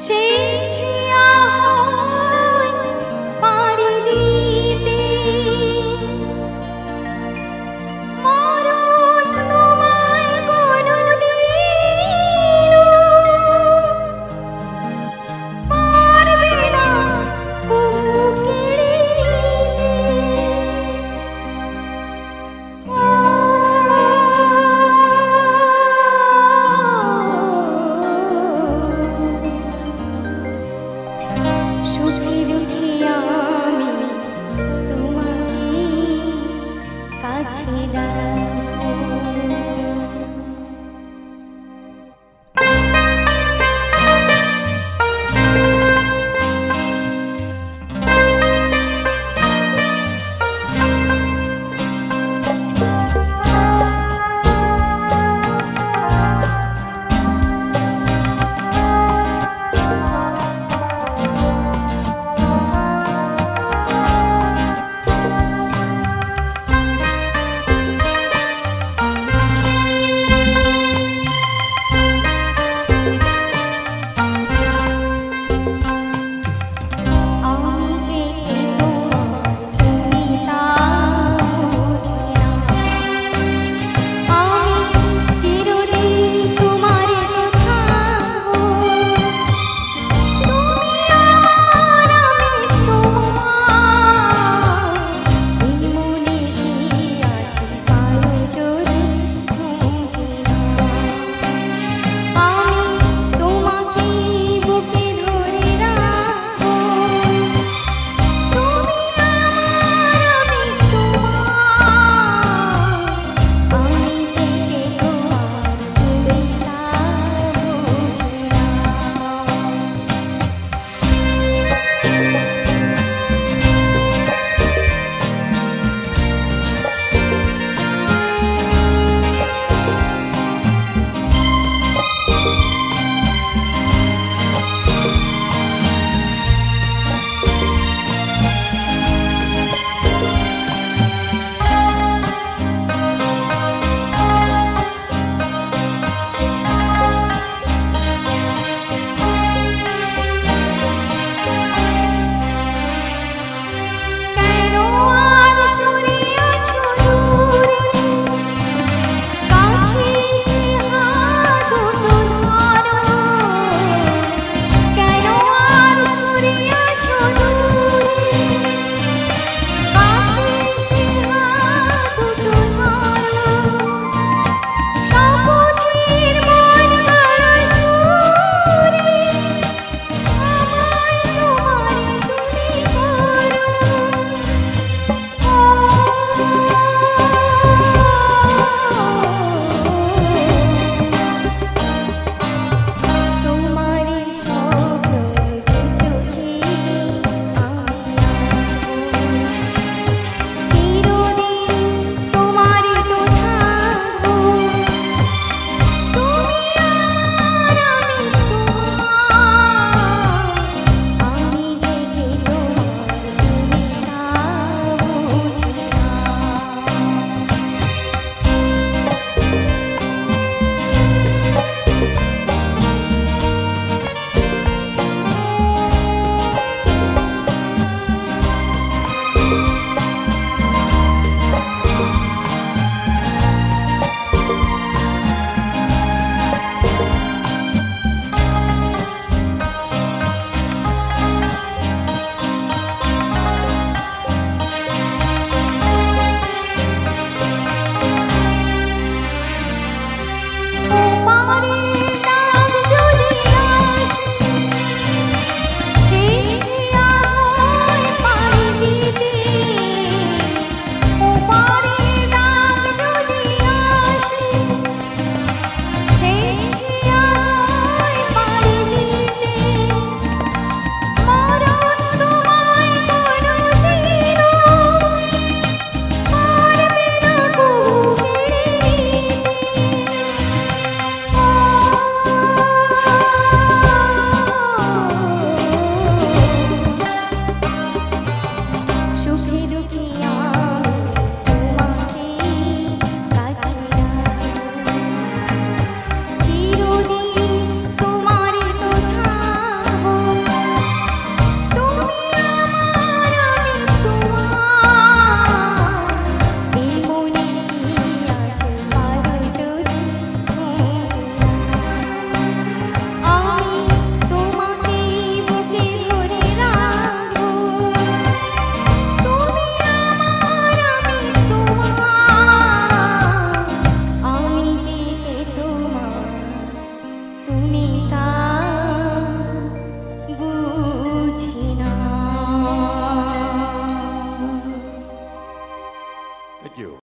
সেই